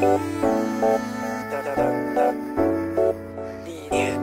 哒哒哒哒，地点。